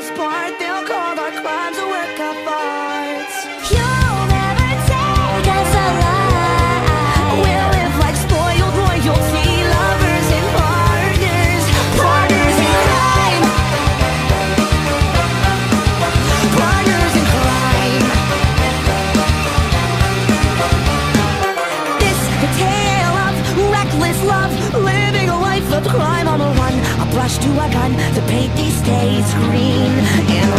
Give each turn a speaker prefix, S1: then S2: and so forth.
S1: us they'll call our crimes a work of.
S2: You'll never take us alive.
S1: We live like spoiled royalty, lovers and partners, partners in crime, partners in crime. This tale of reckless love, living a life of crime on the brush to a gun. To paint these states green and